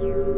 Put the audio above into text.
you.